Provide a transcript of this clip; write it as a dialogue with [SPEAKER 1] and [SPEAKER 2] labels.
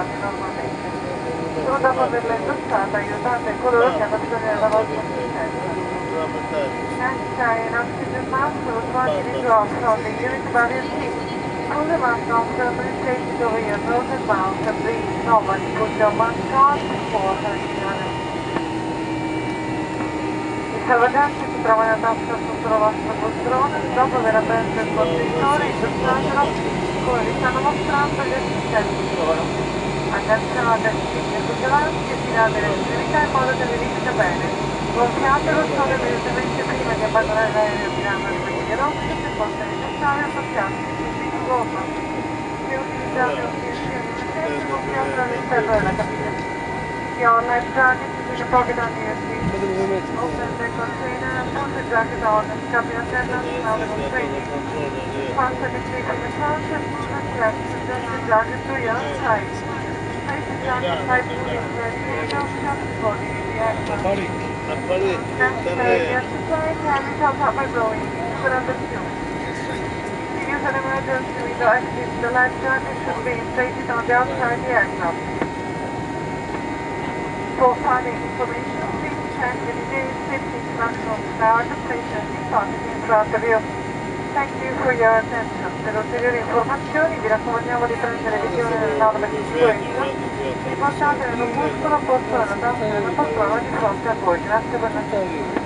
[SPEAKER 1] Gracias. Solo dopo averla indossata aiutate coloro che hanno bisogno della vostra assistenza. Next an oxygen mask one unit drop from the unit above your seat. Pull the mask on firmly place it over your nose and mouth and breathe normally. Put your mask on before turning on it. I salvagenti si trovano in tasca sotto la vostra poltrona, dopo aver aperto il contenitore indossatelo come vi stanno mostrando gli assistenti loro. Agganciate i vigilanti e tirate le estremità in modo che vi visca bene. Gonfiatelo solo immediatamente prima di abbandonare l'aereo tirando le maniglie rosse, se fosse necessario associarsi di gomma. Se utilizzate un PSC di emergenza, gonfiatelo all'interno della cabina. Your life jacket is in the pocket under your seat. Open the container and put the jacket on. Cabin attendant now demonstrating. Fasten the seat in the front and move and press to the jacket to your side. Buddy, buddy, Yes, I'm top top my blowing, but I'm the two. It is an emergency window exit. The life jacket should be inflated on the outside of the aircraft. For further information, please check the detailed safety instructions now at the station in front of you. Thank you for your attention. Per ulteriori informazioni vi raccomandiamo di prendere visione norme di sicurezza e portate nell'opuscolo posto nella tasca della poltrona di fronte a voi. Grazie per l'attenzione.